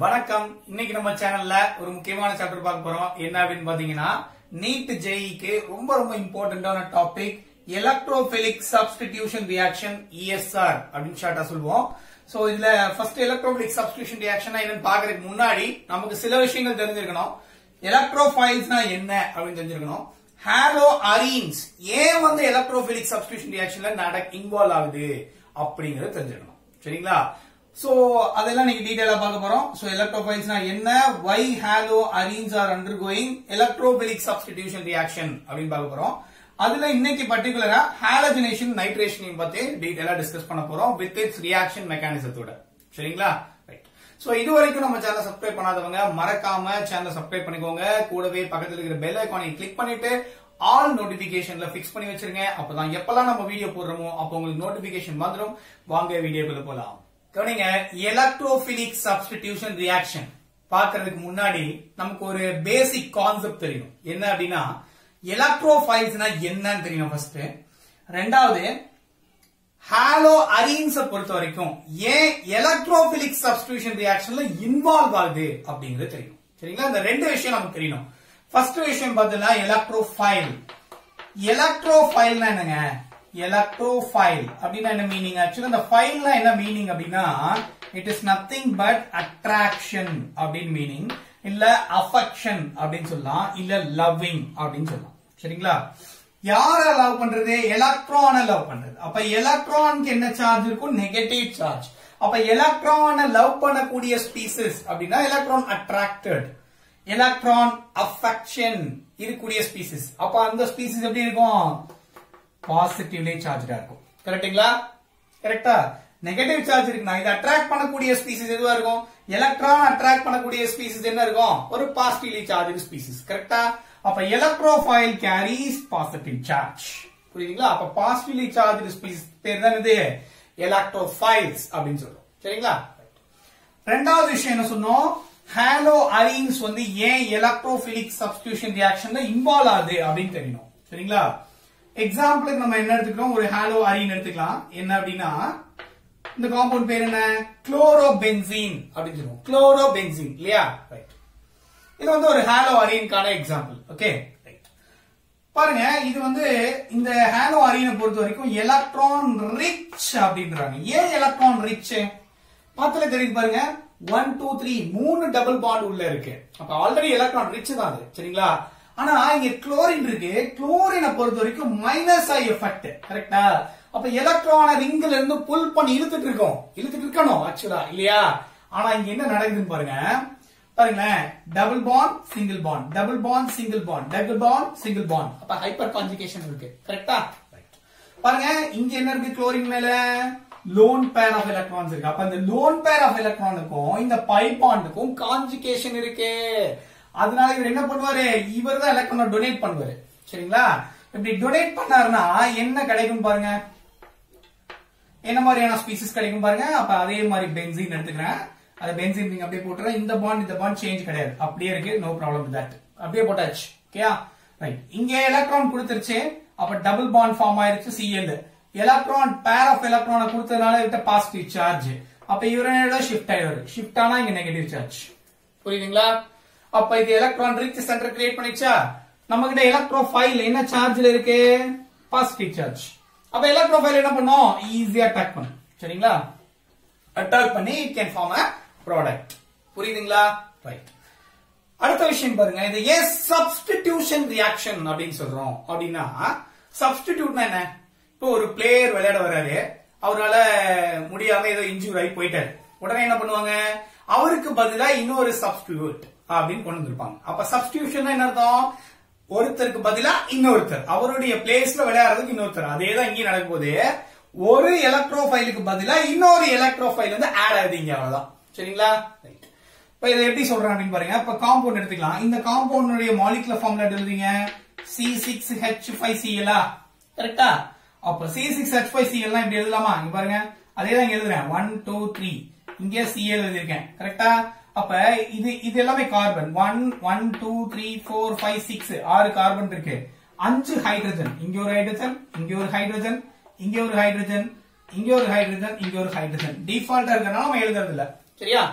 வணக்கம். இன்னைக்கு நம்ம சேனல்ல ஒரு முக்கியமான சாப்டர் பார்க்க போறோம். என்ன அப்படின்னு பாத்தீங்கன்னா நீட் ஜேஇக்கு ரொம்ப ரொம்ப இம்பார்ட்டன்டான topic electrophilic substitution reaction ESR அப்படின்னு ஷார்ட்டா சொல்லுவோம். சோ இதுல ஃபர்ஸ்ட் எலக்ட்ரோபிலிக் சப்ஸ்டிடியூஷன் ரியாக்ஷன் என்னன்னு பாக்குறதுக்கு முன்னாடி நமக்கு சில விஷயங்கள் தெரிஞ்சிருக்கணும். எலக்ட்ரோஃபைல்ஸ்னா என்ன அப்படின்னு தெரிஞ்சிருக்கணும். ஹாலோ அரீன்ஸ் ஏன் வந்து எலக்ட்ரோபிலிக் சப்ஸ்டிடியூஷன் ரியாக்ஷன்ல நட இன்வால்வ் ஆகுது அப்படிங்கறது தெரிஞ்சிருக்கணும். சரிங்களா? சோ அதெல்லாம் நீங்க டீடைலா பார்க்க போறோம். சோ எலக்ட்ரோபைல்ஸ்னா என்ன? Why halo arenes are undergoing electrophilic substitution reaction அப்படின்னு பார்க்க போறோம். அதுல இன்னைக்கு பர்டிகுலரா ஹாலஜினேஷன் நைட்ரேஷனையும் பத்தி டீடைலா டிஸ்கஸ் பண்ண போறோம் வித் இட்ஸ் ரியாக்ஷன் மெக்கானிசத்தோட சரிங்களா? ரைட் சோ இது வரைக்கும் நம்ம சேனல் சப்ஸ்கிரைப் பண்ணாதவங்க மறக்காம சேனல் சப்ஸ்கிரைப் பண்ணிக்கோங்க. கூடவே பக்கத்துல இருக்கிற பெல் ஐக்கானை கிளிக் பண்ணிட்டு ஆல் நோட்டிபிகேஷன்ல பிக்ஸ் பண்ணி வச்சிருங்க. அப்பதான் எப்பெல்லாம் நம்ம வீடியோ போடுறோமோ அப்போ உங்களுக்கு நோட்டிபிகேஷன் வந்துடும் வாங்க வீடியோக்குள்ள போலாம். கவனிங்க எலக்ட்ரோபிலிக் சப்ஸ்டிடியூஷன் ரியாக்ஷன் பாக்குறதுக்கு முன்னாடி நமக்கு ஒரு பேசிக் கான்செப்ட் தெரியும். என்ன அப்படின்னா எலக்ட்ரோஃபைல்ஸ்னா என்னன்னு தெரியும் ஃபர்ஸ்ட் ரெண்டாவது ஹாலோ அரீன்ஸ பொறுத்த வரைக்கும் ஏன் எலக்ட்ரோபிலிக் சப்ஸ்டிடியூஷன் ரியாக்ஷன்ல இன்வால்வ் ஆகுது அப்படிங்கிறது தெரியும். சரிங்களா? இந்த ரெண்டு விஷயம் நமக்கு தெரியணும். ஃபர்ஸ்ட் விஷயம் பார்த்தீங்கன்னா எலக்ட்ரோஃபைல் எலக்ட்ரோஃபைல்னா என்னங்க? எலக்ட்ரோஃபைல் அப்படின்னா என்ன மீனிங் ஆக்சுவலா இந்த ஃபைல்னா என்ன மீனிங் அப்படின்னா it is nothing but attraction அப்படின்னு மீனிங் இல்ல அஃபெக்ஷன் அப்படின்னு சொல்லலாம். இல்ல லவ்விங் அப்படின்னு சொல்லலாம். சரிங்களா? யார லவ் பண்றது? எலக்ட்ரான லவ் பண்றது. அப்ப எலக்ட்ரானுக்கு என்ன சார்ஜ் இருக்கும்? நெகட்டிவ் சார்ஜ் அப்ப எலக்ட்ரான லவ் பண்ணக்கூடிய ஸ்பீசஸ் அப்படின்னா எலக்ட்ரான் அட்ராக்டட் எலக்ட்ரான் அஃபெக்ஷன் இருக்கக்கூடிய ஸ்பீசஸ் அப்ப அந்த ஸ்பீசஸ் எப்படி இருக்கும்? பாசிட்டிவ்லி சார்ஜா இருக்கும். கரெக்ட்டுங்களா கரெக்டா நெகட்டிவ் சார்ஜ் இருக்குன்னா இது அட்ராக்ட் பண்ணக்கூடிய ஸ்பீசிஸ் எதுவா இருக்கும்? எலக்ட்ரான் அட்ராக்ட் பண்ணக்கூடிய ஸ்பீசிஸ் என்ன இருக்கும்? ஒரு பாசிட்டிவ்லி சார்ஜ் ஸ்பீசிஸ் கரெக்டா அப்ப எலக்ட்ரோஃபைல் கேரிஸ் பாசிட்டிவ் சார்ஜ் புரியுதுங்களா? அப்ப பாசிட்டிவ்லி சார்ஜ் ஸ்பீசிஸ் பேர் தான் இது எலக்ட்ரோஃபைல்ஸ் அப்படின்னு சொல்றோம். சரிங்களா? ரெண்டாவது விஷயம் என்ன சொன்னோம்? ஹாலோ அரீன்ஸ் வந்து ஏன் எலக்ட்ரோபிலிக் சப்ஸ்டியூஷன் ரியாக்ஷன்ல இன்வால்வ் ஆகுது அப்படின்னு தெரியணும் சரிங்களா? எக்ஸாம்பிளுக்கு நம்ம என்ன எடுத்துக்கிறோம்? ஒரு ஹாலோ அரியன் எடுத்துக்கலாம். என்ன அப்படின்னா இந்த காம்பவுண்ட் பேர் என்ன? குளோரோ பென்சீன் அப்படின்னு சொல்லுவோம். குளோரோ பென்சீன் இல்லையா? ரைட் இது வந்து ஒரு ஹாலோ அரீனுக்கான எக்ஸாம்பிள் ஓகே ரைட் பாருங்க இது வந்து இந்த ஹாலோ அரியனை பொறுத்த வரைக்கும் எலக்ட்ரான் ரிச் அப்படின்றாங்க. ஏன் எலக்ட்ரான் ரிச் பத்துல தெரியுது பாருங்க. ஒன் டூ த்ரீ மூணு டபுள் பாண்ட் உள்ள இருக்கு. அப்ப ஆல்ரெடி எலக்ட்ரான் ரிச் தான் அது. சரிங்களா? ஆனா இங்க குளோரின் இருக்கு. குளோரினை பொறுத்த வரைக்கும் மைனஸ் ஆய் எஃபெக்ட் கரெக்டா அப்ப எலக்ட்ரான ரிங்ல இருந்து புல் பண்ணி இழுத்துட்டு இருக்கோம். இழுத்துட்டு இருக்கணும் ஆக்சுவலா இல்லையா? ஆனா இங்க என்ன நடக்குதுன்னு பாருங்க. பாருங்களேன். Double bond single bond double bond single bond double bond single bond அப்ப ஹைப்பர் கான்ஜுகேஷன் இருக்கு கரெக்டா பாருங்க இங்க என்ன இருக்கு குளோரின் மேல? லோன் பேர் ஆஃப் எலக்ட்ரான்ஸ் இருக்கு. அப்ப இந்த லோன் பேர் ஆஃப் எலக்ட்ரானுக்கும் இந்த பை பாண்டுக்கும் கான்ஜுகேஷன் இருக்கு. அதனால இவர் என்ன பண்ணுவாரு? இவர் தான் எலக்ட்ரானை டொனேட் பண்ணுவாரு. சரிங்களா? இப்படி டொனேட் பண்ணாருன்னா என்ன கிடைக்கும் பாருங்க? என்ன மாதிரியான ஸ்பீசிஸ் கிடைக்கும் பாருங்க? அப்ப அதே மாதிரி பென்சின் எடுத்துக்கிறேன். அது பென்சின் நீங்க அப்படியே போட்டுறேன். இந்த பாண்ட் இந்த பாண்ட் சேஞ்ச் கிடையாது. அப்படியே இருக்கு. நோ ப்ராப்ளம் தட் அப்படியே போட்டாச்சு. ஓகேயா ரைட் இங்க எலக்ட்ரான் கொடுத்துருச்சு. அப்ப டபுள் பாண்ட் ஃபார்ம் ஆயிருச்சு. சிஎல் எலக்ட்ரான் பேர் ஆஃப் எலக்ட்ரானை கொடுத்ததுனால இவர்கிட்ட பாசிட்டிவ் சார்ஜ் அப்ப இவரோட ஷிஃப்ட் ஆயிடுவாரு? ஷிஃப்ட் ஆனா இங்க நெகட்டிவ் சார்ஜ் புரியுதுங்களா? அப்ப இது எலக்ட்ரான் ரிச் சென்டர் கிரியேட் பண்ணிச்சா? நம்ம கிட்ட எலக்ட்ரோஃபைல் என்ன சார்ஜ்ல இருக்கு? பாசிட்டிவ் சார்ஜ் அப்ப எலக்ட்ரோஃபைல் என்ன பண்ணும்? ஈஸியா அட்டாக் பண்ணும். சரிங்களா? அட்டாக் பண்ணி it can form a product புரியுதுங்களா? ரைட் அடுத்த விஷயம் பாருங்க. இது ஏன் சப்ஸ்டிடியூஷன் ரியாக்ஷன் அப்படின்னு சொல்றோம்? அப்படின்னா சப்ஸ்டிடியூட்னா என்ன? இப்போ ஒரு பிளேயர் விளையாட வர்றாரு. அவரால முடியாம ஏதோ இன்ஜூர் ஆகி போயிட்டாரு. உடனே என்ன பண்ணுவாங்க? அவருக்கு பதிலா இன்னொரு சப்ஸ்டிடியூட் அப்படின்னு கொண்டு வந்திருப்பாங்க. அப்ப சப்ஸ்டியூஷன் என்ன அர்த்தம் ஒருத்தருக்கு பதிலா இன்னொருத்தர். அவருடைய பிளேஸ்ல விளையாடுறதுக்கு இன்னொருத்தர். அதே தான் இங்கே நடக்கும் போது ஒரு எலக்ட்ரோஃபைலுக்கு பதிலா இன்னொரு எலக்ட்ரோஃபைல் வந்து ஆட் ஆகுதுங்க அவ்வளவுதான். சரிங்களா? ரைட் இப்ப இதை எப்படி சொல்றேன் அப்படின்னு பாருங்க. இப்ப காம்பவுண்ட் எடுத்துக்கலாம். இந்த காம்பவுண்டுடைய மாலிகுலர் ஃபார்ம்ல எடுத்துருந்தீங்க சி சிக்ஸ் ஹெச் ஃபைவ் சிஎலா கரெக்டா அப்ப C six H five CL இப்படி எழுதலாமா? இங்க பாருங்க. அதே தான் எழுதுறேன். ஒன் டூ த்ரீ இங்கே சிஎல் எழுதியிருக்கேன். கரெக்டா அப்ப இது இது எல்லாமே carbon one one two three four five six ஆறு கார்பன் இருக்கு. அஞ்சு ஹைட்ரஜன் இங்க ஒரு ஹைட்ரஜன் இங்க ஒரு ஹைட்ரஜன் இங்க ஒரு ஹைட்ரஜன் இங்க ஒரு ஹைட்ரஜன் இங்க ஒரு ஹைட்ரஜன் டிஃபால்ட்டா இருக்கனால நம்ம எழுதுறது இல்ல சரியா?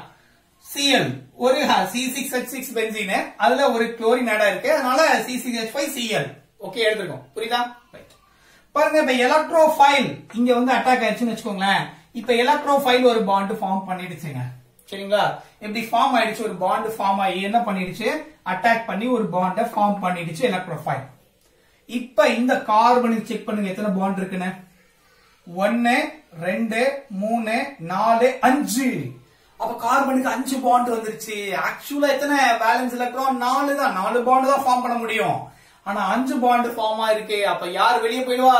சிஎல் ஒரு C six H six benzene அதுல ஒரு குளோரின் ஆடா இருக்கு அதனால C six H five CL okay எடுத்துருக்கோம் புரியுதா? பாருங்க இப்ப எலக்ட்ரோஃபைல் இங்க வந்து அட்டாக் ஆயிடுச்சுன்னு வச்சுக்கோங்களேன். இப்ப எலக்ட்ரோஃபைல் ஒரு பாண்ட் ஃபார்ம் பண்ணிடுச்சுங்க. சரிங்களா? இப்படி ஃபார்ம் ஆயிடுச்சு ஒரு பாண்ட் ஃபார்ம் ஆகி என்ன பண்ணிடுச்சு? அட்டாக் பண்ணி ஒரு பாண்ட ஃபார்ம் பண்ணிடுச்சு எலக்ட்ரோஃபைல் இப்ப இந்த கார்பனுக்கு செக் பண்ணுங்க எத்தனை பாண்ட் இருக்குன்னு. ஒன்னு ரெண்டு மூணு நாலு அஞ்சு. அப்ப கார்பனுக்கு அஞ்சு பாண்ட் வந்துருச்சு. ஆக்சுவலா எத்தனை? பேலன்ஸ் எலக்ட்ரான் நாலு தான். நாலு பாண்ட் தான் ஃபார்ம் பண்ண முடியும். ஆனா அஞ்சு பாண்ட் ஃபார்ம் ஆயிருக்கு. அப்ப யார் வெளியே போயிடுவா?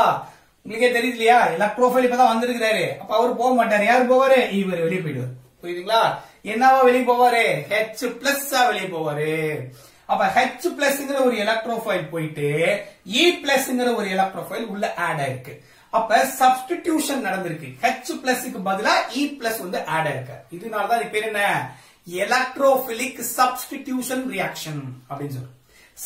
உங்களுக்கே தெரியுது இல்லையா? எலக்ட்ரோஃபைல் இப்பதான் வந்திருக்கிறாரு. அப்ப அவர் போக மாட்டாரு. யார் போவாரு? இவர் வெளியே போயிடுவார். புரியுதுங்களா? என்னவா வெளியே போவாரு? ஹெச் பிளஸ் வெளியே போவாரு. அப்ப ஹெச் பிளஸ்ங்கிற ஒரு எலக்ட்ரோஃபைல் போயிட்டு e இ பிளஸ்ங்கிற ஒரு எலக்ட்ரோஃபைல் உள்ள ஆட் ஆயிருக்கு. அப்ப சப்ஸ்டிடியூஷன் நடந்திருக்கு. ஹெச் பிளஸ்க்கு பதிலா e இ பிளஸ் வந்து ஆட் ஆயிருக்கு. இதனால தான் பேர் என்ன? எலக்ட்ரோபிலிக் சப்ஸ்டிடியூஷன் ரியாக்ஷன் அப்படின்னு சொல்றோம்.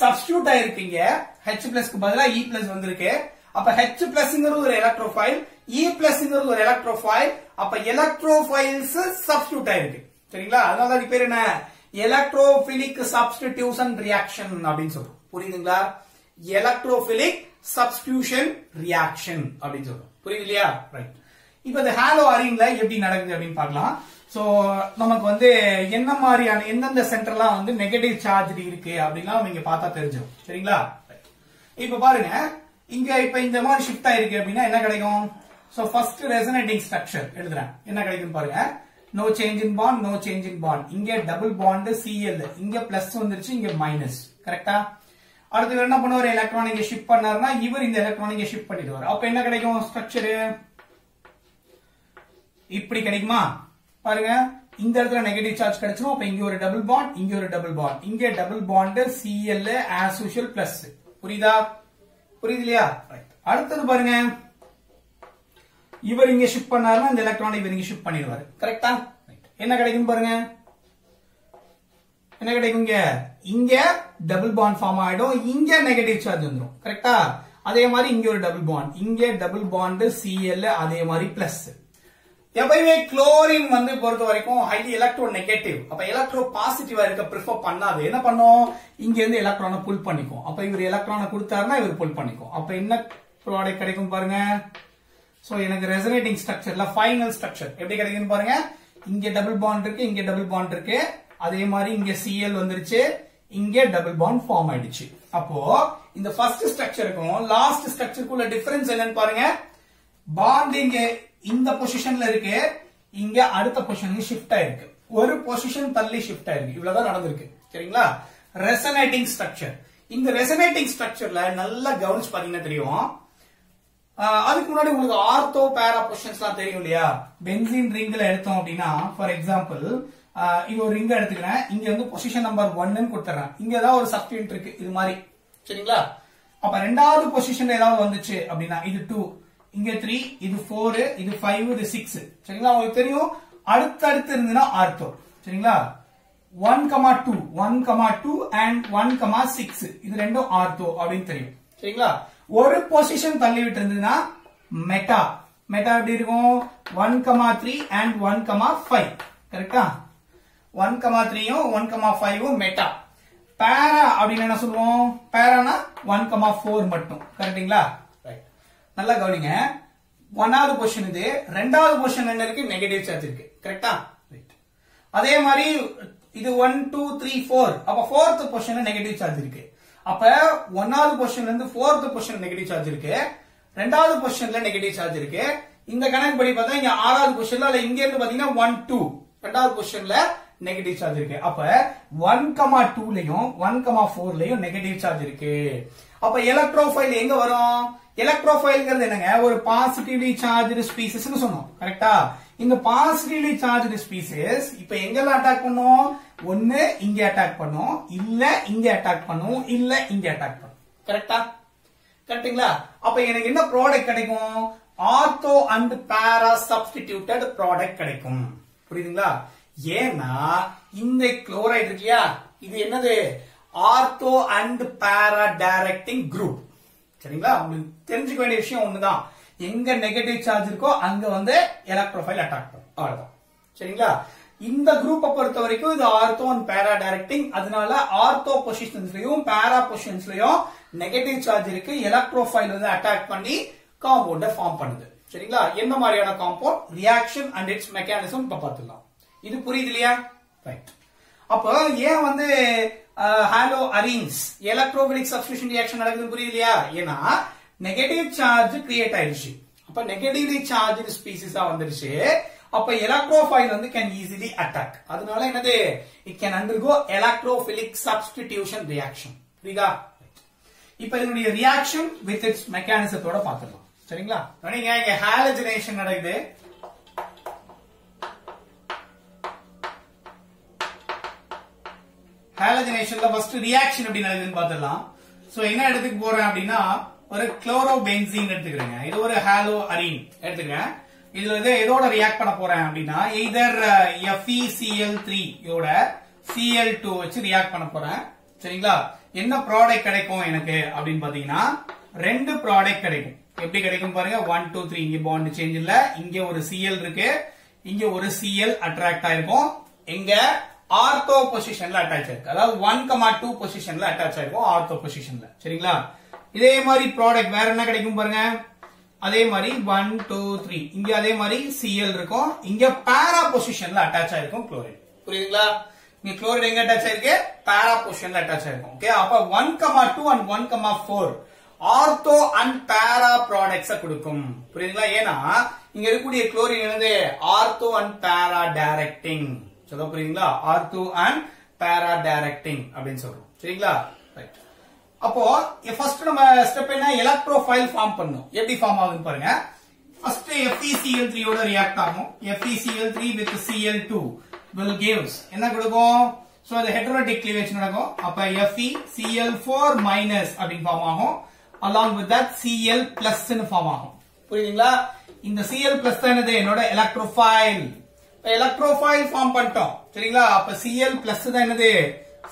சப்ஸ்டியூட் ஆயிருக்கீங்க. ஹெச் பிளஸ்க்கு பதிலா e இ பிளஸ் வந்திருக்கு. அப்ப ஹெச் பிளஸ்ங்கிறது ஒரு எலக்ட்ரோஃபைல் இ பிளஸ்ங்கிறது ஒரு எலக்ட்ரோஃபைல் அப்ப எலக்ட்ரோஃபைல்ஸ் சப்ஸ்டியூட் ஆயிருக்கு. சரிங்களா? அதனால தான் பேர் என்ன? எலக்ட்ரோபிலிக் சப்ஸ்டிடியூஷன் ரியாக்ஷன் அப்படின்னு சொல்றோம். புரியுதுங்களா? எலக்ட்ரோபிலிக் சப்ஸ்டிடியூஷன் ரியாக்ஷன் அப்படின்னு சொல்றோம். புரியுது இல்லையா? ரைட் இப்ப இந்த ஹாலோ அரின்ல எப்படி நடக்குது அப்படின்னு பார்க்கலாம். சோ நமக்கு வந்து என்ன மாதிரியான எந்தெந்த சென்டர்லாம் வந்து நெகட்டிவ் சார்ஜ் இருக்கு அப்படின்லாம் நீங்க பார்த்தா தெரிஞ்சிடும். சரிங்களா? Right. இப்ப பாருங்க. இங்க இப்ப இந்த மாதிரி ஷிஃப்ட் ஆயிருக்கு அப்படின்னா என்ன கிடைக்கும்? சோ ஃபர்ஸ்ட் ரெசனேட்டிங் ஸ்ட்ரக்சர் எழுதுறேன். என்ன கிடைக்கும் பாருங்க. No change in bond no change in bond இங்க டபுள் பாண்ட் சிஎல் இங்க பிளஸ் வந்துருச்சு இங்க மைனஸ் கரெக்டா அடுத்து என்ன பண்ணுவார்? எலக்ட்ரானிக்கை ஷிஃப்ட் பண்ணாருன்னா இவர் இந்த எலக்ட்ரானிக்கை ஷிஃப்ட் பண்ணிடுவார். அப்ப என்ன கிடைக்கும்? ஸ்ட்ரக்சரு இப்படி கிடைக்குமா? பாருங்க. இந்த இடத்துல நெகட்டிவ் சார்ஜ் கிடைச்சிரும். அப்ப இங்க ஒரு டபுள் பாண்ட் இங்க ஒரு டபுள் பாண்ட் இங்க double bond CL as usual plus புரியுதா? புரியுது இல்லையா? அடுத்தது பாருங்க. இவர் இங்க ஷிஃப்ட் பண்ணாருன்னா இந்த எலக்ட்ரானிக் இவர் இங்க ஷிஃப்ட் பண்ணிடுவாரு. கரெக்டா என்ன கிடைக்கும் பாருங்க? என்ன கிடைக்கும் இங்க? இங்க டபுள் பாண்ட் ஃபார்ம் ஆயிடும். இங்க நெகட்டிவ் சார்ஜ் வந்துடும் கரெக்டா அதே மாதிரி இங்க ஒரு டபுள் பாண்ட் இங்க டபுள் பாண்ட் சிஎல் அதே மாதிரி பிளஸ் எப்பயுமே குளோரின் வந்து பொறுத்த வரைக்கும் ஹைலி எலக்ட்ரோ நெகட்டிவ் அப்ப எலக்ட்ரோ பாசிட்டிவா இருக்க ப்ரிஃபர் பண்ணாது. என்ன பண்ணும்? இங்க இருந்து எலக்ட்ரானை புல் பண்ணிக்கும். அப்ப இவர் எலக்ட்ரானை கொடுத்தாருன்னா இவர் புல் பண்ணிக்கும். அப்ப என்ன ப்ராடக்ட் கிடைக்கும் பாருங்க? சோ எனக்கு ரெசனேட்டிங் ஸ்ட்ரக்சர்ல ஃபைனல் ஸ்ட்ரக்சர் எப்படி கிடைக்குன்னு பாருங்க. இங்க டபுள் பாண்ட் இருக்கு இங்க டபுள் பாண்ட் இருக்கு. அதே மாதிரி இங்க சிஎல் வந்துருச்சு. இங்க டபுள் பாண்ட் ஃபார்ம் ஆயிடுச்சு. அப்போ இந்த ஃபர்ஸ்ட் ஸ்ட்ரக்சருக்கும் லாஸ்ட் ஸ்ட்ரக்சருக்குள்ள டிஃபரன்ஸ் என்னன்னு பாருங்க. பாண்ட் இங்க இந்த பொசிஷன்ல இருக்கு. இங்க அடுத்த பொசிஷனுக்கு ஷிஃப்ட் ஆயிருக்கு. ஒரு பொசிஷன் தள்ளி ஷிஃப்ட் ஆயிருக்கு. இவ்வளவுதான் நடந்திருக்கு. சரிங்களா? ரெசனேட்டிங் ஸ்ட்ரக்சர் இந்த ரெசனேட்டிங் ஸ்ட்ரக்சர்ல நல்லா கவனிச்சு பாத்தீங்கன்னா தெரியும். அதுக்கு முன்னாடி உங்களுக்கு ஆர்த்தோ பேரா பொசிஷன்ஸ் எல்லாம் தெரியும் இல்லையா? பென்சின் ரிங்ல எடுத்தோம் அப்படின்னா ஃபார் எக்ஸாம்பிள் இது ஒரு ரிங் எடுத்துக்கிறேன். இங்க வந்து பொசிஷன் நம்பர் ஒன்னு கொடுத்துறேன். இங்க ஏதாவது ஒரு சப்ஸ்டியூட் இருக்கு இது மாதிரி. சரிங்களா? அப்ப ரெண்டாவது பொசிஷன் ஏதாவது வந்துச்சு அப்படின்னா இது டூ இங்க த்ரீ இது ஃபோர் இது ஃபைவ் இது சிக்ஸ் சரிங்களா? உங்களுக்கு தெரியும்? அடுத்தடுத்து இருந்ததுன்னா ஆர்த்தோ. சரிங்களா? One comma two one comma two and one comma six இது ரெண்டும் ஆர்த்தோ அப்படின்னு தெரியும். சரிங்களா? ஒரு பொசிஷன் தள்ளி விட்டு இருந்ததுன்னா மெட்டா மெட்டா எப்படி இருக்கும் one comma three and one comma five கரெக்டா ஒன் கமா த்ரீயும் ஒன் கமா ஃபைவும் மெட்டா பேரா அப்படின்னு என்ன சொல்லுவோம்? பேரானா ஒன் கமா ஃபோர் மட்டும். கரெக்டுங்களா ரைட் நல்லா கவனிங்க. ஒன்னாவது பொசிஷன் இது. ரெண்டாவது பொசிஷன் என்ன இருக்கு? நெகட்டிவ் சார்ஜ் இருக்கு. கரெக்டா ரைட் அதே மாதிரி இது ஒன் டூ த்ரீ ஃபோர் அப்ப ஃபோர்த் பொசிஷன் நெகட்டிவ் சார்ஜ் இருக்கு. அப்ப ஒன்னாவது பொசிஷன்ல இருந்து போர்த் பொசிஷன் நெகட்டிவ் சார்ஜ் இருக்கு. ரெண்டாவது பொசிஷன்ல நெகட்டிவ் சார்ஜ் இருக்கு. இந்த கணக்கு படி பார்த்தா இங்க ஆறாவது பொசிஷன்ல அல்ல இங்க இருந்து பாத்தீங்கன்னா ஒன் டூ ரெண்டாவது பொசிஷன்ல நெகட்டிவ் சார்ஜ் இருக்கு. அப்ப ஒன் கமா டூலயும் ஒன் கமா போர்லயும் நெகட்டிவ் சார்ஜ் இருக்கு. அப்ப எலக்ட்ரோஃபைல் எங்க வரும்? எலக்ட்ரோஃபைல்ங்கிறது என்னங்க? ஒரு பாசிட்டிவ்லி சார்ஜ் ஸ்பீசஸ் சொன்னோம். கரெக்டா இந்த பாசிட்டிவ்லி சார்ஜ்டு ஸ்பீசஸ் இப்ப எங்கெல்லாம் அட்டாக் பண்ணும்? ஒன்னு இங்க அட்டாக் பண்ணும். இல்ல இங்க அட்டாக் பண்ணும். இல்ல இங்க அட்டாக் பண்ணும். கரெக்டா கரெக்ட்டுங்களா? அப்ப எனக்கு என்ன ப்ராடக்ட் கிடைக்கும்? Ortho and para substituted product கிடைக்கும். புரியுதுங்களா? ஏன்னா இந்த குளோரைடு இருக்கு இல்லையா இது என்னது? Ortho and para directing group சரிங்களா? உங்களுக்கு தெரிஞ்சுக்க வேண்டிய விஷயம் ஒண்ணுதான். எங்க நெகட்டிவ் சார்ஜ் இருக்கோ அங்க வந்து எலக்ட்ரோஃபைல் அட்டாக் பண்ணும் அவ்வளவுதான். சரிங்களா? இந்த குரூப்பை பொறுத்த வரைக்கும் இது ஆர்த்தோ அண்ட் பேரா டைரக்டிங் அதனால ஆர்த்தோ பொசிஷன்ஸ்லயும் பேரா பொசிஷன்ஸ்லயும் நெகட்டிவ் சார்ஜ் இருக்கு. எலக்ட்ரோஃபைல் வந்து அட்டாக் பண்ணி காம்பவுண்டை ஃபார்ம் பண்ணுது. சரிங்களா? என்ன மாதிரியான compound reaction and its mechanism இப்ப பார்த்துக்கலாம் இது புரியுது இல்லையா? ரைட் அப்போ ஏன் வந்து halo arenes electrophilic substitution reaction நடக்குதுன்னு புரியுது இல்லையா? ஏன்னா நெகட்டிவ் சார்ஜ் கிரியேட் ஆயிடுச்சு. அப்ப நெகட்டிவ்லி சார்ஜ் ஸ்பீசிஸா வந்துருச்சு அப்ப எலக்ட்ரோஃபைல் வந்து கேன் ஈஸிலி அட்டாக் அதனால என்னது? It can undergo electrophilic substitution reaction புரியுதா? இப்ப இதனுடைய ரியாக்ஷன் வித் இட்ஸ் மெக்கானிசத்தோட பாத்துடலாம் சரிங்களா? நீங்க இங்க ஹாலஜினேஷன் நடக்குது ஹாலஜினேஷன்ல ஃபர்ஸ்ட் ரியாக்ஷன் எப்படி நடக்குதுன்னு பாத்துடலாம். சோ என்ன இடத்துக்கு போறேன் அப்படின்னா ஒரு குளோரோபென்சீன் எடுத்துக்கிறேங்க. இது ஒரு ஹாலோ அரீன் எடுத்துக்கிறேன். இதுல வந்து எதோட ரியாக்ட் பண்ண போறேன் அப்படின்னா either F E C L three இதோட சிஎல் டூ வச்சு ரியாக்ட் பண்ண போறேன். சரிங்களா? என்ன ப்ராடக்ட் கிடைக்கும் எனக்கு அப்படின்னு பாத்தீங்கன்னா ரெண்டு ப்ராடக்ட் கிடைக்கும். எப்படி கிடைக்கும் பாருங்க? ஒன் டூ த்ரீ இங்க பாண்ட் சேஞ்ச் இல்ல. இங்க ஒரு சிஎல் இருக்கு. இங்க ஒரு சிஎல் அட்ராக்ட் ஆயிருக்கும். இங்க ஆர்த்தோ பொசிஷன்ல அட்டாச் ஆயிருக்கு. அதாவது ஒன் கமா டூ பொசிஷன்ல அட்டாச் ஆயிருக்கும் ஆர்த்தோ பொசிஷன்ல சரிங்களா? இதே மாதிரி ப்ராடக்ட் வேற என்ன கிடைக்கும் பாருங்க? அதே மாதிரி ஒன் டூ த்ரீ இங்க அதே மாதிரி சிஎல் இருக்கும். இங்க பேரா பொசிஷன்ல அட்டாச் ஆயிருக்கும் குளோரைட் புரியுதுங்களா? இங்க குளோரைட் எங்க அட்டாச் ஆயிருக்கு? பேரா பொசிஷன்ல அட்டாச் ஆயிருக்கும். ஓகே அப்ப one comma two and one comma four ortho and para products கொடுக்கும். புரியுதுங்களா? ஏன்னா இங்க இருக்கக்கூடிய குளோரின் என்னது? ஆர்த்தோ அண்ட் பேரா டைரக்டிங் சொல்ல புரியுதுங்களா? ஆர்த்தோ அண்ட் பேரா டைரக்டிங் அப்படின்னு சொல்றோம். சரிங்களா? அப்போ ஃபர்ஸ்ட் நம்ம ஸ்டெப் என்ன? எலக்ட்ரோஃபைல் ஃபார்ம் பண்ணும் எப்படி ஃபார்ம் ஆகுதுன்னு பாருங்க. ஃபர்ஸ்ட் FeCl3 ஓட ரியாக்ட் ஆகும். FeCl3 with Cl2 will gives. என்ன கொடுக்கும்? சோ அது ஹெட்டரோடிக் கிளீவேஜ் நடக்கும். அப்ப FeCl4 மைனஸ் அப்படின்னு ஃபார்ம் ஆகும். Along with that Cl plus னு ஃபார்ம் ஆகும். புரியுதுங்களா? இந்த Cl plus தான் என்னது? என்னோட எலக்ட்ரோஃபைல் எலக்ட்ரோஃபைல் ஃபார்ம் பண்ணிட்டோம். சரிங்களா? அப்ப Cl plus தான் என்னது?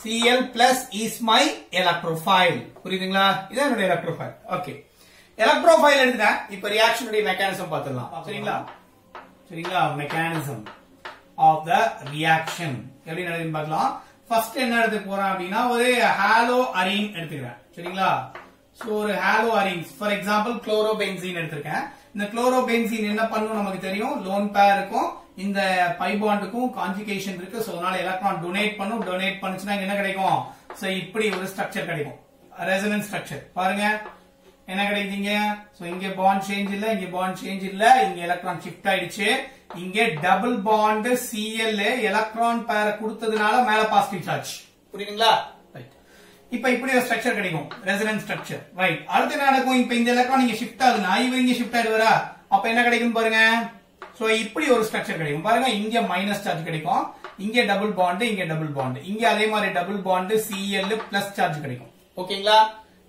Cl plus is my electrophile புரியுதுங்களா? இதான் என்னோட எலக்ட்ரோஃபைல் ஓகே எலக்ட்ரோஃபைல் எடுத்துட்டேன் இப்ப ரியாக்ஷனுடைய மெக்கானிசம் பார்த்துடலாம். சரிங்களா? சரிங்களா? மெக்கானிசம் ஆஃப் த ரியாக்ஷன் எப்படி நடக்குதுன்னு பார்க்கலாம். ஃபர்ஸ்ட் என்ன எடுத்துக்க போறேன் அப்படின்னா ஒரு ஹாலோ அரீன் எடுத்துக்கிறேன். சரிங்களா? சோ ஒரு halo arene for example chlorobenzene எடுத்திருக்கேன். இந்த குளோரோபென்சீன் என்ன பண்ணும் நமக்கு தெரியும்? லோன் பேர் இருக்கும். இந்த பை பாண்டுக்கும் கான்ஜுகேஷன் இருக்கு. சோ அதனால எலக்ட்ரான் டொனேட் பண்ணும். டொனேட் பண்ணுச்சுன்னா என்ன கிடைக்கும்? சோ இப்படி ஒரு ஸ்ட்ரக்சர் கிடைக்கும். ரெசனன்ஸ் ஸ்ட்ரக்சர் பாருங்க. என்ன கிடைக்குதுங்க சோ இங்க பாண்ட் சேஞ்ச் இல்ல இங்க பாண்ட் சேஞ்ச் இல்ல. இங்க எலக்ட்ரான் ஷிஃப்ட் ஆயிடுச்சு. இங்க டபுள் பாண்ட் சிஎல் எலக்ட்ரான் பேர கொடுத்ததுனால மேல பாசிட்டிவ் சார்ஜ் புரியுதுங்களா? இப்ப இப்படி ஒரு ஸ்ட்ரக்சர் கிடைக்கும். ரெசனன்ஸ் ஸ்ட்ரக்சர் ரைட் அடுத்து என்ன நடக்கும்? இப்ப இந்த எலக்ட்ரான் இங்க ஷிஃப்ட் ஆகுதுன்னா இவ இங்க ஷிஃப்ட் ஆயிடுவாரா? அப்ப என்ன கிடைக்கும் பாருங்க? சோ இப்படி ஒரு ஸ்ட்ரக்சர் கிடைக்கும். பாருங்க இங்க மைனஸ் சார்ஜ் கிடைக்கும். இங்க டபுள் பாண்ட் இங்க டபுள் பாண்ட் இங்க அதே மாதிரி double bond C L plus charge கிடைக்கும். ஓகேங்களா?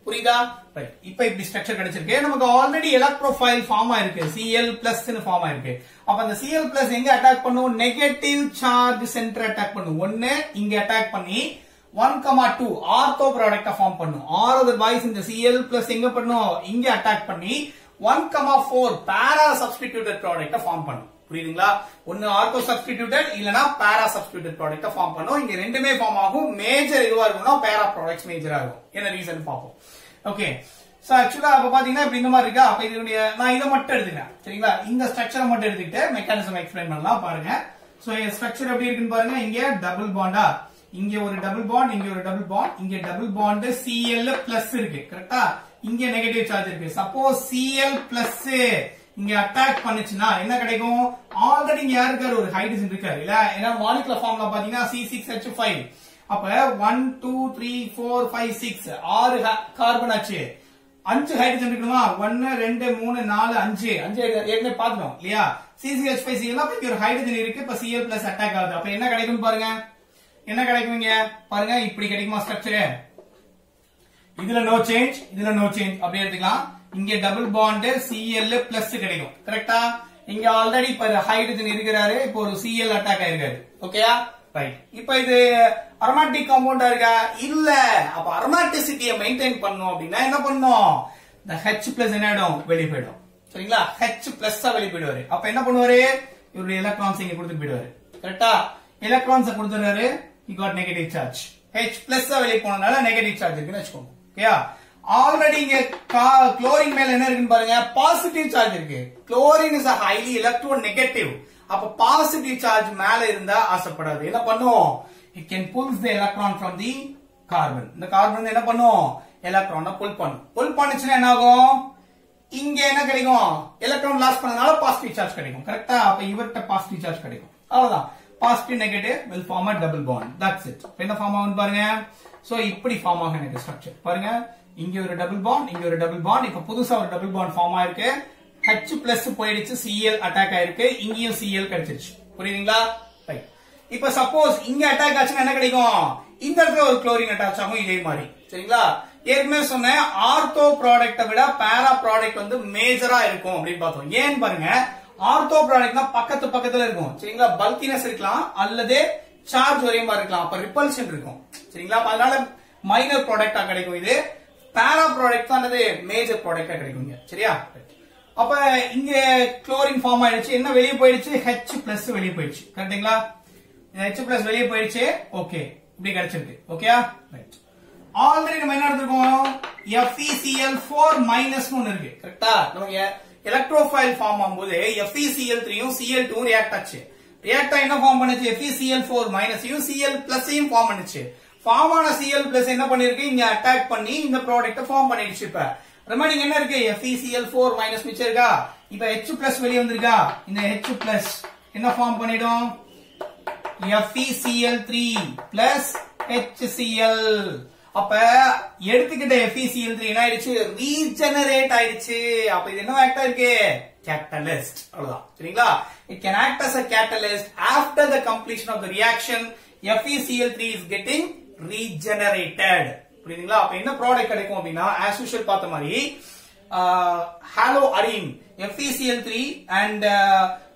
புரியுதா? ரைட் இப்போ இப்படி ஸ்ட்ரக்சர் கிடைச்சிருக்கு. நமக்கு ஆல்ரெடி எலக்ட்ரோஃபைல் ஃபார்ம் ஆயிருக்கு. சிஎல் பிளஸ் ஃபார்ம் ஆயிருக்கு. அப்ப அந்த சிஎல் பிளஸ் எங்க அட்டாக் பண்ணுவோம் நெகட்டிவ் சார்ஜ் சென்டர் அட்டாக் பண்ணும். ஒன்னு இங்க அட்டாக் பண்ணி one comma two ortho product form பண்ணும். ஆறாவது வாய்ஸ் இந்த சிஎல் பிளஸ் எங்க பண்ணும்? இங்க அட்டாக் பண்ணி one comma four para substituted product form பண்ணும். புரியுதுங்களா? ஒன்னு ஆர்த்தோ சப்ஸ்டிடியூட்டட் இல்லனா பேரா சப்ஸ்டிடியூட்டட் ப்ராடக்ட ஃபார்ம் பண்ணும். இங்க ரெண்டுமே ஃபார்ம் ஆகும். மேஜர் எதுவா இருக்கும்னா பேரா ப்ராடக்ட்ஸ் மேஜர் இருக்கும். என்ன ரீசன் பார்ப்போம். ஓகே சோ ஆக்சுவலா அப்ப பாத்தீங்கன்னா இப்ப இந்த மாதிரி இருக்கா? அப்ப இதனுடைய நான் இதை மட்டும் எடுத்துக்கிறேன். சரிங்களா? இந்த ஸ்ட்ரக்சரை மட்டும் எடுத்துக்கிட்டு மெக்கானிசம் எக்ஸ்பிளைன் பண்ணலாம் பாருங்க. சோ ஸ்ட்ரக்சர் எப்படி இருக்குன்னு பாருங்க. இங்க டபுள் பாண்டா இங்க ஒரு டபுள் பாண்ட் இங்க ஒரு டபுள் பாண்ட் இங்க double bond C L plus இருக்கு. கரெக்டா இங்க நெகட்டிவ் சார்ஜ் இருக்கு. சப்போஸ் சிஎல் பிளஸ் இங்க அட்டாக் பண்ணுச்சுன்னா என்ன கிடைக்கும்? ஆல்ரெடி இங்க யாருக்காரு ஒரு ஹைட்ரஜன் இருக்காரு. இல்ல ஏன்னா மாலிகுலர் ஃபார்ம்ல பாத்தீங்கன்னா சி சிக்ஸ் ஹெச் ஃபைவ் அப்ப one two three four five six ஆறு கார்பன் ஆச்சு. அஞ்சு ஹைட்ரஜன் இருக்கணுமா ஒன்னு ரெண்டு மூணு நாலு அஞ்சு. அஞ்சு ஏற்கனவே பாத்துக்கோம் இல்லையா? சிசிஹெச் ஃபைவ் சி எல்லாம் ஒரு ஹைட்ரஜன் இருக்கு. இப்ப சிஎல் பிளஸ் அட்டாக் ஆகுது. அப்ப என்ன கிடைக்கும் பாருங்க. என்ன கிடைக்குங்க பாருங்க இப்படி கிடைக்குமா ஸ்ட்ரக்சரு இதுல நோ சேஞ்ச் இதுல நோ சேஞ்ச் அப்படி எடுத்துக்கலாம். இங்க டபுள் பாண்ட் சிஎல் பிளஸ் கிடைக்கும். கரெக்டா இங்க ஆல்ரெடி இப்ப ஹைட்ரஜன் இருக்கிறாரு. இப்போ ஒரு சிஎல் அட்டாக் ஆயிருக்காரு. ஓகேயா ரைட் இப்ப இது அரோமாட்டிக் காம்பவுண்டா இருக்கா? இல்ல. அப்ப அரோமேட்டிசிட்டியை மெயின்டைன் பண்ணும் அப்படின்னா என்ன பண்ணும் இந்த ஹெச் பிளஸ் என்ன ஆயிடும்? வெளியே போயிடும் சரிங்களா? ஹெச் பிளஸ் வெளியே போயிடுவாரு அப்ப என்ன பண்ணுவாரு? இவருடைய எலக்ட்ரான்ஸ் இங்க கொடுத்துட்டு போயிடுவாரு. கரெக்டா எலக்ட்ரான்ஸ் கொடுத்துறாரு he got negative charge. H plus வெளியே போனதுனால நெகட்டிவ் சார்ஜ் இருக்குன்னு வச்சுக்கோங்க. ஓகேயா ஆல்ரெடி இங்க குளோரின் மேல என்ன இருக்குன்னு பாருங்க. பாசிட்டிவ் சார்ஜ் இருக்கு. Chlorine is highly electronegative அப்ப பாசிட்டிவ் சார்ஜ் மேல இருந்தா ஆசைப்படாது. என்ன பண்ணும் it can pulls the electron from the carbon இந்த கார்பன் என்ன பண்ணும் எலக்ட்ரானை புல் பண்ணும். புல் பண்ணுச்சுன்னா என்ன ஆகும் இங்க என்ன கிடைக்கும்? எலக்ட்ரான் லாஸ் பண்ணனால பாசிட்டிவ் சார்ஜ் கிடைக்கும். கரெக்டா அப்ப இவர்கிட்ட பாசிட்டிவ் சார்ஜ் கிடைக்கும். அவ்வளவுதான். Positive negative will form a double bond that's it என்ன ஃபார்ம் ஆகும் பாருங்க. சோ இப்படி ஃபார்ம் ஆகும் எனக்கு ஸ்ட்ரக்சர் பாருங்க. இங்க ஒரு டபுள் பாண்ட் இங்க ஒரு டபுள் பாண்ட் இப்ப புதுசா ஒரு டபுள் பாண்ட் ஃபார்ம் ஆயிருக்கு. ஹெச் பிளஸ் போயிடுச்சு சிஎல் அட்டாக் ஆயிருக்கு. இங்கேயும் சிஎல் கிடைச்சிருச்சு. புரியுதுங்களா? ரைட் இப்ப சப்போஸ் இங்க அட்டாக் ஆச்சுன்னா என்ன கிடைக்கும்? இந்த இடத்துல ஒரு குளோரின் அட்டாச் ஆகும் இதே மாதிரி. சரிங்களா? ஏற்கனவே சொன்னேன் ஆர்த்தோ ப்ராடக்ட்டை விட பேரா ப்ராடக்ட் வந்து மேஜரா இருக்கும் அப்படின்னு பார்த்தோம் ஏன்னு பாருங்க ஆர்த்தோ ப்ராடக்ட்னா பக்கத்து பக்கத்துல இருக்கும். சரிங்களா? பல்கினஸ் இருக்கலாம் அல்லது சார்ஜ் ஒரே மாதிரி இருக்கலாம். அப்ப ரிப்பல்ஷன் இருக்கும். சரிங்களா? அதனால மைனர் ப்ராடக்டா கிடைக்கும் இது. பேரா ப்ராடக்ட் தான் அல்லது மேஜர் ப்ராடக்டா கிடைக்கும் சரியா? அப்ப இங்க குளோரின் ஃபார்ம் ஆயிடுச்சு. என்ன வெளியே போயிடுச்சு? ஹெச் பிளஸ் வெளியே போயிடுச்சு. கரெக்ட்டுங்களா? ஹெச் பிளஸ் வெளியே போயிடுச்சு. ஓகே இப்படி கிடைச்சிருக்கு. ஓகேயா ரைட் ஆல்ரெடி நம்ம என்ன எடுத்திருக்கோம்? FeCl4 மைனஸ் ஒன்னு இருக்கு. கரெக்டா நமக்கு எலக்ட்ரோஃபைல் ஃபார்ம் ஆகும்போது FeCl3 யும் Cl2 ரியாக்ட் ஆச்சு. ரியாக்ட் என்ன ஃபார்ம் பண்ணுச்சு? F E C L four மைனஸையும் C L பிளஸையும் ஃபார்ம் பண்ணுச்சு. ஃபார்ம் ஆன Cl பிளஸ் என்ன பண்ணிருக்கு? இங்க அட்டாக் பண்ணி இந்த ப்ராடக்ட்ட ஃபார்ம் பண்ணிடுச்சு இப்ப. ரிமைனிங் என்ன இருக்கு? FeCl4 மைனஸ் மிச்சம் இருக்கா? இப்ப H பிளஸ் வெளிய வந்திருக்கா? இந்த ஹெச் பிளஸ் என்ன ஃபார்ம் பண்ணிடும்? FeCl3 பிளஸ் HCl அப்ப எடுத்துக்கிட்ட எஃபிசியன்ட் என்ன ஆயிடுச்சு ரீஜெனரேட் ஆயிடுச்சு அப்ப இது என்ன ஆக்டா இருக்கு கேட்டலிஸ்ட் அவ்வளவுதான் சரிங்களா it can act as a catalyst after the completion of the reaction F E C L three is getting regenerated புரியுதுங்களா அப்ப என்ன ப்ராடக்ட் கிடைக்கும் அப்படின்னா ஆஸ் யூஷுவல் பார்த்த மாதிரி halo arene F E C L three and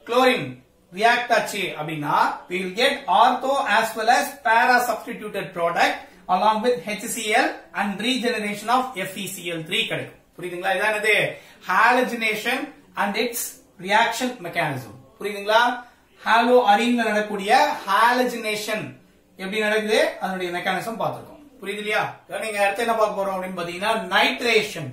chlorine react ஆச்சு அப்படின்னா will get ortho as well as para substituted product along with HCl and regeneration of FeCl3 கிடைக்கும். புரியுதுங்களா? இதான் என்னது halogenation and its reaction mechanism. புரியுதுங்களா? Halo அரீன்ல நடக்கக்கூடிய halogenation எப்படி நடக்குது? அதனுடைய மெக்கானிசம் பார்த்திருக்கோம். புரியுது இல்லையா? நீங்க அடுத்து என்ன பார்க்க போறோம் அப்படின்னு பாத்தீங்கன்னா நைட்ரேஷன்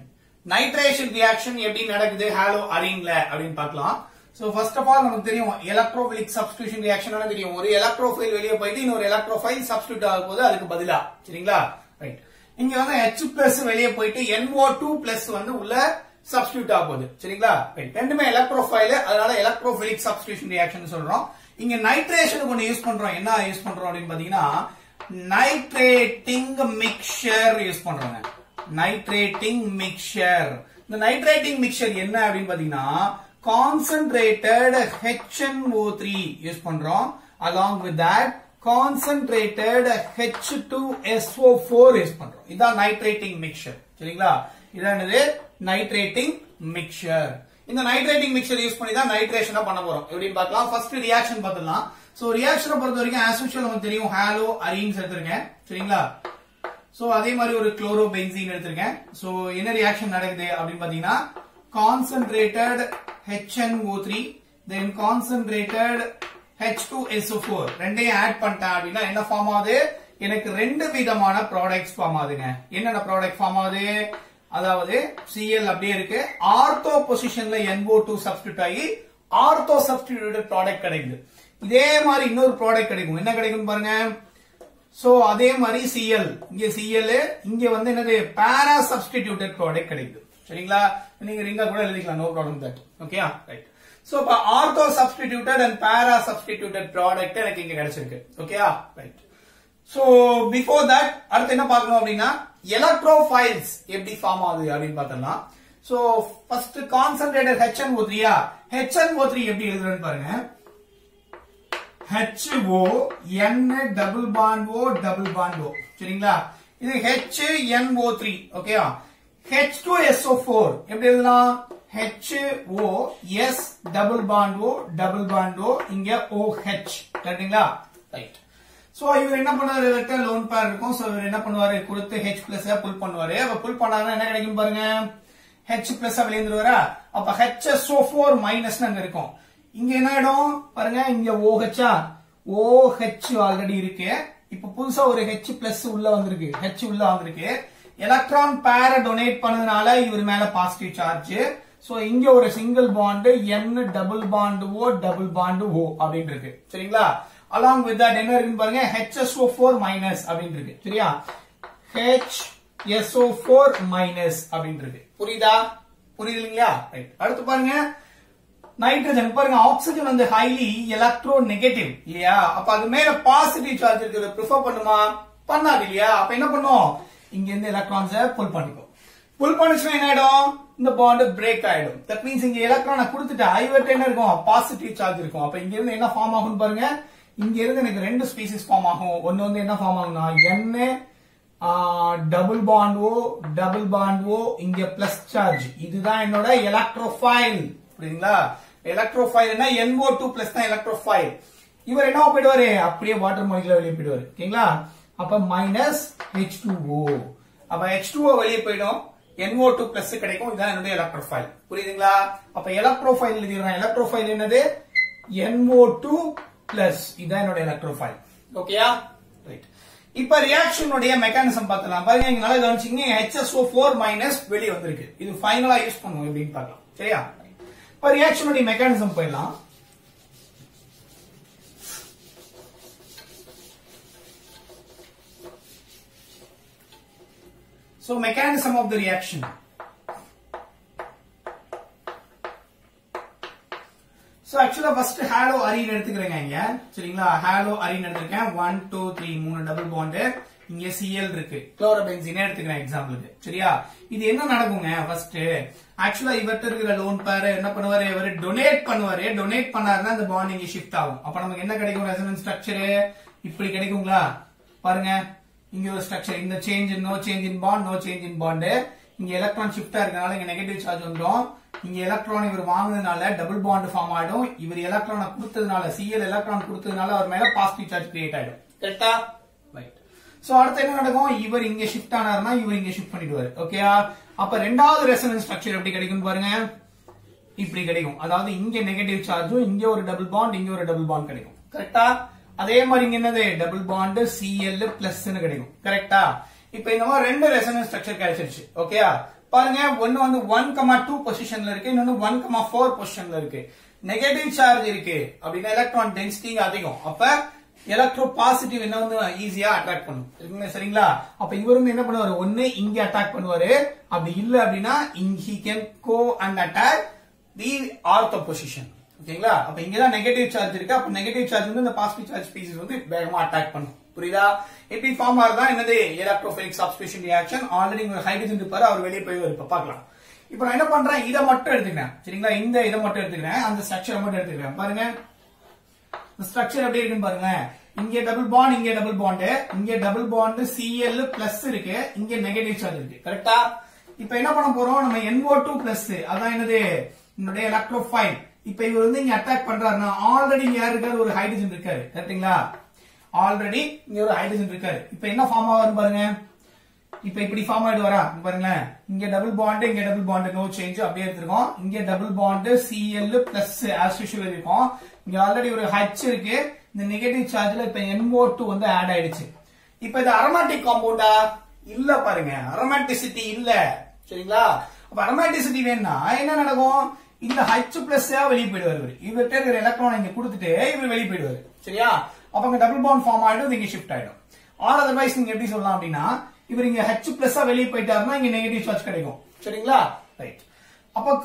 நைட்ரேஷன் ரியாக்ஷன் எப்படி நடக்குது? ஹாலோ அரீன்ல அப்படின்னு பார்க்கலாம். சோ ஃபர்ஸ்ட் ஆஃப் ஆல் நமக்கு தெரியும் எலக்ட்ரோஃபிலிக் சப்ஸ்டியூஷன் ரியாக்ஷன் தெரியும். ஒரு எலக்ட்ரோஃபைல் வெளியே போயிட்டு இன்னொரு எலக்ட்ரோஃபைல் சப்ஸ்டியூட் ஆகும் போது அதுக்கு பதிலா. சரிங்களா? ரைட் இங்க வந்து ஹெச் பிளஸ் வெளியே போயிட்டு NO2 டூ பிளஸ் வந்து உள்ள சப்ஸ்டியூட் ஆக போகுது. சரிங்களா? ரைட் ரெண்டுமே எலக்ட்ரோஃபைல் அதனால எலக்ட்ரோஃபிலிக் சப்ஸ்டியூஷன் ரியாக்ஷன் சொல்றோம். இங்க நைட்ரேஷனுக்கு ஒன்று யூஸ் பண்றோம். என்ன யூஸ் பண்றோம் அப்படின்னு பாத்தீங்கன்னா நைட்ரேட்டிங் மிக்சர் யூஸ் பண்றோங்க. நைட்ரேட்டிங் மிக்சர் இந்த நைட்ரேட்டிங் மிக்சர் என்ன அப்படின்னு பாத்தீங்கன்னா கான்சென்ட்ரேட்டட் HNO3 யூஸ் பண்றோம். Along with that concentrated H2SO4 use பண்றோம். இதான் நைட்ரேட்டிங் மிக்சர் சரிங்களா? இதானது நைட்ரேட்டிங் மிக்சர் இந்த நைட்ரேட்டிங் மிக்சர் யூஸ் பண்ணி தான் நைட்ரேஷனா பண்ண போறோம். எப்படின்னு பார்க்கலாம். ஃபர்ஸ்ட் ரியாக்ஷன் பார்த்துடலாம். சோ ரியாக்ஷனை பொறுத்த வரைக்கும் ஆஸ் யூஷுவல் நமக்கு தெரியும் ஹாலோ அரீன்ஸ் எடுத்திருக்கேன். சரிங்களா? சோ அதே மாதிரி ஒரு குளோரோ பென்சீன் எடுத்திருக்கேன். சோ என்ன ரியாக்ஷன் நடக்குது அப்படின்னு பாத்தீங்கன்னா கான்சென்ட்ரேட்டட் HNO3 தென் கான்சென்ட்ரேட்டட் H2SO4 ரெண்டையும் ஆட் பண்ணிட்டேன் அப்படின்னா என்ன ஃபார்ம் ஆகுது? எனக்கு ரெண்டு விதமான ப்ராடக்ட்ஸ் ஃபார்ம் ஆகுதுங்க. என்னென்ன ப்ராடக்ட் ஃபார்ம் ஆகுது? அதாவது சிஎல் அப்படியே இருக்கு. ஆர்த்தோ பொசிஷன்ல NO2 டூ சப்ஸ்டியூட் ஆகி ஆர்த்தோ சப்ஸ்டியூட்டட் ப்ராடக்ட் கிடைக்குது. இதே மாதிரி இன்னொரு ப்ராடக்ட் கிடைக்கும். என்ன கிடைக்கும் பாருங்க? சோ அதே மாதிரி சிஎல் இங்க Cl இங்க வந்து என்னது? பேரா சப்ஸ்டிடியூட்டட் ப்ராடக்ட் கிடைக்குது. சரிங்களா? நீங்க ரிங்கா கூட எழுதிக்கலாம் no problem that okay right so இப்ப ortho substituted and para substituted product எனக்கு இங்க கிடைச்சிருக்கு. ஓகேயா ரைட் சோ பிஃபோர் தட் அடுத்து என்ன பார்க்கணும் அப்படின்னா எலக்ட்ரோஃபைல்ஸ் எப்படி ஃபார்ம் ஆகுது அப்படின்னு பார்த்தோம்னா சோ ஃபர்ஸ்ட் த்ரீயா HNO3 யா HNO3 எப்படி எழுதுறேன்னு பாருங்க. HO N double bond O double bond O. சரிங்களா? இது H NO3 ஓகேயா H2SO4 எப்படி எழுதலாம் HO S double bond O double bond O இங்க OH கரெக்ட்டுங்களா ரைட் சோ இவர் என்ன பண்ணுவாரு? ரெட்டர் லோன் பேர் இருக்கும். சோ இவர் என்ன பண்ணுவாரு? கொடுத்து ஹெச் பிளஸ் புல் பண்ணுவாரு. அப்ப புல் பண்ணாருன்னா என்ன கிடைக்கும் பாருங்க? ஹெச் பிளஸ் வெளியேந்துருவாரா அப்ப HSO4 மைனஸ் அங்க இருக்கும். இங்க என்ன ஆயிடும்? பாருங்க இங்க ஓஹெச்சா ஆ? ஆல்ரெடி இருக்கு. இப்ப புதுசா ஒரு ஹெச் பிளஸ் உள்ள வந்திருக்கு. ஹெச் உள்ள வந்திருக்கு. எலக்ட்ரான் பேர டொனேட் பண்ணதுனால இவர் மேல பாசிட்டிவ் சார்ஜ் சோ இங்க ஒரு single bond N double bond O double bond O அப்படின்னு இருக்கு சரிங்களா? அலாங் வித் தட் என்ன இருக்குன்னு பாருங்க? HSO4 மைனஸ் அப்படின்னு இருக்கு சரியா? HSO4 மைனஸ் அப்படின்னு இருக்கு புரியுதா? புரியுது இல்லைங்களா? ரைட் அடுத்து பாருங்க. நைட்ரஜன் பாருங்க ஆக்சிஜன் வந்து ஹைலி எலக்ட்ரோ நெகட்டிவ் இல்லையா? அப்ப அது மேல பாசிட்டிவ் சார்ஜ் இருக்கிறத ப்ரிஃபர் பண்ணுமா? பண்ணாது இல்லையா? அப்ப என்ன பண்ணும்? இங்க இருந்து எலக்ட்ரான்ஸ புல் பண்ணிக்கும் புல் பண்ணிச்சுன்னா என்ன ஆயிடும்? இந்த பாண்ட் பிரேக் ஆயிடும். தட் மீன்ஸ் இங்க எலக்ட்ரானை கொடுத்துட்டேன் ஐவர்ட் என்ன இருக்கும்? பாசிட்டிவ் சார்ஜ் இருக்கும். அப்ப இங்க இருந்து என்ன ஃபார்ம் ஆகும் பாருங்க. இங்க இருந்து எனக்கு ரெண்டு ஸ்பீசிஸ் ஃபார்ம் ஆகும். ஒன்னு வந்து என்ன ஃபார்ம் ஆகும்னா என்ன double bond O double bond O இங்க பிளஸ் சார்ஜ் இதுதான் என்னோட எலக்ட்ரோஃபைல் புரியுதுங்களா? எலக்ட்ரோஃபைல்னா என்ஓ டூ பிளஸ் தான் எலக்ட்ரோஃபைல் இவர் என்ன போயிடுவாரு? அப்படியே வாட்டர் மாலிகுலர் வெளியே போயிடுவாரு. ஓகேங்களா? அப்ப மைனஸ் ஹெச் டூ ஓ அப்ப ஹெச் டூ வெளியே போயிடும். NO2 டூ பிளஸ் கிடைக்கும். இதான் என்னுடைய எலக்ட்ரோஃபைல் புரியுதுங்களா? அப்ப எலக்ட்ரோஃபைல் எழுதிடுறேன். எலக்ட்ரோஃபைல் என்னது? NO2 டூ பிளஸ் இதான் என்னோட எலக்ட்ரோஃபைல் ஓகேயா ரைட் இப்ப ரியாக்ஷனுடைய மெக்கானிசம் பார்த்தலாம் பாருங்க நீங்க நல்லா கவனிச்சீங்க. HSO4 மைனஸ் வெளியே வந்திருக்கு. இது ஃபைனலா யூஸ் பண்ணுவோம் எப்படின்னு பார்க்கலாம். சரியா? இப்ப ரியாக்ஷனுடைய மெக்கானிசம் போயிடலாம். So mechanism of the reaction. So actually first halo arene எடுத்துக்கிறேங்க இங்க. சரிங்களா? ஹாலோ அரியன் எடுத்திருக்கேன் ஒன் டூ த்ரீ மூணு டபுள் பாண்டு இங்க சிஎல் இருக்கு. குளோரோபென்சினே எடுத்துக்கிறேன் எக்ஸாம்பிளுக்கு சரியா? இது என்ன நடக்குங்க ஃபர்ஸ்ட் ஆக்சுவலா இவர்கிட்ட இருக்கிற லோன் பேர் என்ன பண்ணுவாரு? இவரு டொனேட் பண்ணுவாரு. டொனேட் பண்ணாருன்னா அந்த பாண்ட் இங்க ஷிஃப்ட் ஆகும். அப்ப நமக்கு என்ன கிடைக்கும்? ரெசனன்ஸ் ஸ்ட்ரக்சரு இப்படி கிடைக்குங்களா? பாருங்க. இங்க ஒரு ஸ்ட்ரக்சர் இந்த change no change in bond no change in bond இங்க எலக்ட்ரான் ஷிஃப்டா இருக்கனால இங்க நெகட்டிவ் சார்ஜ் வந்துடும் இங்க எலக்ட்ரான் இவர் வாங்கினதுனால டபுள் பாண்ட் ஃபார்ம் ஆயிடும். இவர் எலக்ட்ரானை கொடுத்ததுனால சிஎல் எலக்ட்ரான் கொடுத்ததுனால அவர் மேல பாசிட்டிவ் சார்ஜ் கிரியேட் ஆயிடும். கரெக்டா ரைட் சோ அடுத்து என்ன நடக்கும்? இவர் இங்க ஷிஃப்ட் ஆனாருன்னா இவர் இங்க ஷிஃப்ட் பண்ணிடுவாரு. ஓகேயா அப்ப ரெண்டாவது ரெசனன்ஸ் ஸ்ட்ரக்சர் எப்படி கிடைக்கும் பாருங்க. இப்படி கிடைக்கும். அதாவது இங்க நெகட்டிவ் சார்ஜும் இங்க ஒரு டபுள் பாண்ட் இங்க ஒரு டபுள் பாண்ட் கிடைக்கும். கரெக்டா அதே மாதிரி இங்க என்னது? டபுள் பாண்ட் சிஎல் பிளஸ் கிடைக்கும். கரெக்டா இப்ப இந்த மாதிரி ரெண்டு ரெசனன்ஸ் ஸ்ட்ரக்சர் கிடைச்சிருச்சு. ஓகேயா பாருங்க ஒன்னு வந்து ஒன் கமா டூ பொசிஷன்ல இருக்கு இன்னொன்னு ஒன் கமா ஃபோர் பொசிஷன்ல இருக்கு. நெகட்டிவ் சார்ஜ் இருக்கு. அப்படின்னா எலக்ட்ரான் டென்சிட்டி அதிகம். அப்ப எலக்ட்ரோ பாசிட்டிவ் என்ன வந்து ஈஸியா அட்ராக்ட் பண்ணும். சரிங்களா? அப்ப இவரும் வந்து என்ன பண்ணுவாரு? ஒன்னு இங்க அட்டாக் பண்ணுவாரு. அப்படி இல்ல அப்படின்னா he can go and attack the ortho position ஓகேங்களா? அப்ப இங்கதான் நெகட்டிவ் சார்ஜ் இருக்கு. அப்ப நெகட்டிவ் சார்ஜ் வந்து இந்த பாசிட்டிவ் சார்ஜ் பீசஸ் வந்து வேகமா அட்டாக் பண்ணும். புரியுதா? எப்படி ஃபார்ம் ஆகுதா என்னது? எலக்ட்ரோஃபிலிக் சப்ஸ்டியூஷன் ரியாக்ஷன் ஆல்ரெடி உங்க ஹைட்ரஜன் இருப்பாரு அவர் வெளியே போய் இப்ப பார்க்கலாம். இப்ப நான் என்ன பண்றேன்? இதை மட்டும் எடுத்துக்கிறேன். சரிங்களா? இந்த இதை மட்டும் எடுத்துக்கிறேன். அந்த ஸ்ட்ரக்சர் மட்டும் எடுத்துக்கிறேன். பாருங்க. ஸ்ட்ரக்சர் எப்படி இருக்குன்னு பாருங்க. இங்க டபுள் பாண்ட் இங்க டபுள் பாண்ட் இங்க double bond C L plus இருக்கு. இங்க நெகட்டிவ் சார்ஜ் இருக்கு. கரெக்டா இப்ப என்ன பண்ண போறோம்? நம்ம என்ஓ டூ பிளஸ் அதான் என்னது? என்னுடைய எலக்ட்ரோஃபைல் இப்ப இவர் வந்து இங்க அட்டாக் பண்றாருன்னா ஆல்ரெடி இங்க யார் இருக்காரு? ஒரு ஹைட்ரஜன் இருக்காரு. கரெக்ட்டுங்களா? ஆல்ரெடி இங்க ஒரு ஹைட்ரஜன் இருக்காரு. இப்ப என்ன ஃபார்ம் ஆகும் பாருங்க. இப்ப இப்படி ஃபார்ம் ஆயிட்டு வரா பாருங்களேன். இங்க டபுள் பாண்ட் இங்க டபுள் பாண்ட் நோ சேஞ்ச் அப்படியே எடுத்திருக்கோம். இங்க double bond C L plus as usual இருக்கும். இங்க ஆல்ரெடி ஒரு ஹச் இருக்கு. இந்த நெகட்டிவ் சார்ஜ்ல இப்ப NO2 வந்து ஆட் ஆயிடுச்சு. இப்ப இது அரோமேட்டிக் காம்பவுண்டா இல்ல பாருங்க. அரோமேட்டிசிட்டி இல்ல. சரிங்களா? அப்ப அரோமேட்டிசிட்டி வேணும்னா என்ன நடக்கும்? இந்த ஹச் பிளஸ் வெளியே போயிடுவார் இவர். இவர்கிட்ட இருக்கிற எலக்ட்ரான் இங்க கொடுத்துட்டு இவர் வெளியே போயிடுவாரு சரியா? அப்ப அங்க டபுள் பாண்ட் ஃபார்ம் ஆயிடும் இங்க ஷிஃப்ட் ஆயிடும். ஆல் அதர்வைஸ் நீங்க எப்படி சொல்லலாம் அப்படின்னா இவர் இங்க ஹெச் பிளஸ் வெளியே போயிட்டாருன்னா இங்க நெகட்டிவ் சார்ஜ் கிடைக்கும். சரிங்களா? ரைட் அப்ப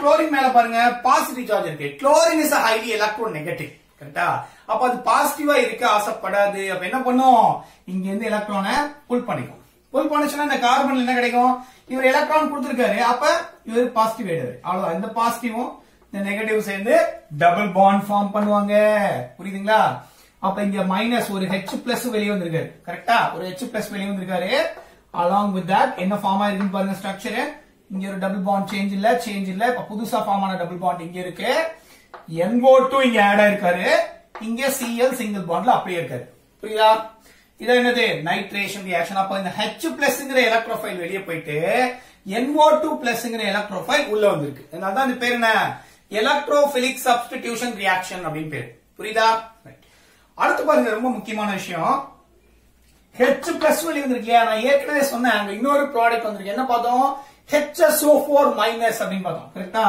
குளோரின் மேல பாருங்க பாசிட்டிவ் சார்ஜ் இருக்கு. Chlorine is highly electronegative கரெக்டா அப்ப அது பாசிட்டிவா இருக்க ஆசைப்படாது. அப்ப என்ன பண்ணும்? இங்க இருந்து எலக்ட்ரானை புல் பண்ணிக்கும். புல் பண்ணுச்சுன்னா இந்த கார்பன்ல என்ன கிடைக்கும்? இவர் எலக்ட்ரான் கொடுத்திருக்காரு. அப்ப இவர் பாசிட்டிவ் ஆயிடுவாரு. அவ்வளவுதான். இந்த பாசிட்டிவும் இந்த நெகட்டிவ் சேர்ந்து டபுள் பாண்ட் ஃபார்ம் பண்ணுவாங்க. புரியுதுங்களா? அப்ப இங்க மைனஸ் ஒரு ஹெச் பிளஸ் வெளியே வந்திருக்காரு. கரெக்டா ஒரு ஹெச் பிளஸ் வெளியே வந்திருக்காரு. அலாங் வித் தட் என்ன ஃபார்ம் ஆயிருக்குன்னு பாருங்க ஸ்ட்ரக்சர் இங்க ஒரு டபுள் பாண்ட் சேஞ்ச் இல்ல சேஞ்ச் இல்ல. இப்ப புதுசா ஃபார்ம் ஆன டபுள் பாண்ட் இங்க இருக்கு. NO2 இங்க ஆட் ஆயிருக்காரு. இங்க சிஎல் சிங்கிள் பாண்ட்ல அப்படியே இருக்காரு. புரியுதா? இது என்னது? நைட்ரேஷன் ரியாக்ஷன் அப்ப இந்த ஹெச் பிளஸ்ங்கிற எலக்ட்ரோஃபைல் வெளியே போயிட்டு NO2 பிளஸ்ங்கிற எலக்ட்ரோஃபைல் உள்ள வந்திருக்கு. அதனால தான் இந்த பேர் என்ன? எலக்ட்ரோபிலிக் சப்ஸ்டிடியூஷன் ரியாக்ஷன் அப்படின்னு பேரு. புரியுதா? அடுத்து பாருங்க ரொம்ப முக்கியமான விஷயம். ஹெச் பிளஸ் வெளியே வந்திருக்கு இல்லையா? நான் ஏற்கனவே சொன்னேன் அங்க இன்னொரு ப்ராடக்ட் வந்திருக்கு. என்ன பார்த்தோம்? ஹெச்எஸ்ஓ ஃபோர் மைனஸ் அப்படின்னு பார்த்தோம். கரெக்டா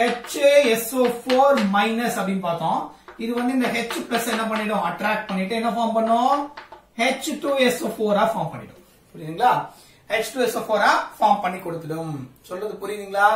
ஹெச்ஏஎஸ்ஓ ஃபோர் மைனஸ் அப்படின்னு பார்த்தோம். இது வந்து இந்த ஹெச் பிளஸ் என்ன பண்ணிடும்? அட்ராக்ட் பண்ணிட்டு என்ன ஃபார்ம் பண்ணும்? ஹெச் டூ எஸ் ஃபோரா ஃபார்ம் பண்ணிடும். புரியுதுங்களா? ஹெச் டூ எஸ் ஃபோரா ஃபார்ம் பண்ணி கொடுத்துடும். சொல்றது புரியுதுங்களா?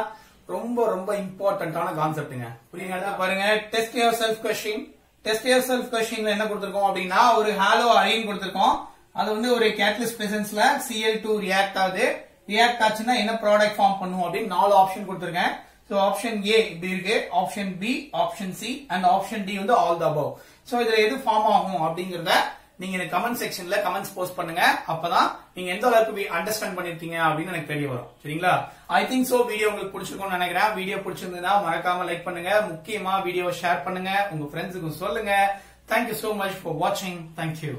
ரொம்ப ரொம்ப இம்பார்ட்டன்டான கான்செப்ட்டுங்க புரியுதுங்களா? பாருங்க. Test yourself question test yourself கொஸ்டின்ல என்ன கொடுத்துருக்கோம் அப்படின்னா ஒரு ஹாலோ அயன் கொடுத்துருக்கோம். அது வந்து ஒரு கேட்டலிஸ்ட் பிரசன்ஸ்ல சிஎல் டூ ரியாக்ட் ஆகுது. ரியாக்ட் ஆச்சுன்னா என்ன ப்ராடக்ட் ஃபார்ம் பண்ணும் அப்படின்னு நாலு ஆப்ஷன் கொடுத்துருக்கேன். ஸோ ஆப்ஷன் ஏ இப்படி இருக்கு. Option B option C and option D வந்து ஆல் த அபவ் ஸோ இதுல எது ஃபார்ம் ஆகும் அப்படிங்கிறத நீங்க எனக்கு கமெண்ட் செக்ஷன்ல கமெண்ட்ஸ் போஸ்ட் பண்ணுங்க. அப்பதான் நீங்க எந்த அளவுக்கு அண்டர்ஸ்டாண்ட் பண்ணிருக்கீங்க அப்படின்னு எனக்கு தெரிய வரும். சரிங்களா? ஐ திங்க் சோ வீடியோ உங்களுக்கு பிடிச்சிருக்கும்னு நினைக்கிறேன். வீடியோ பிடிச்சிருந்ததுன்னா மறக்காம லைக் பண்ணுங்க. முக்கியமா வீடியோ ஷேர் பண்ணுங்க. உங்க ஃப்ரெண்ட்ஸுக்கும் சொல்லுங்க. Thank you so much for வாட்சிங் தேங்க்யூ